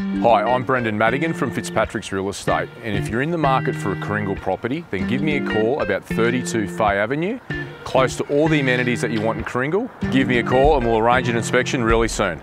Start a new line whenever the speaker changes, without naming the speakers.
Hi, I'm Brendan Madigan from Fitzpatrick's Real Estate, and if you're in the market for a Kooringal property, then give me a call about 32 Fay Avenue, close to all the amenities that you want in Kooringal. Give me a call and we'll arrange an inspection really soon.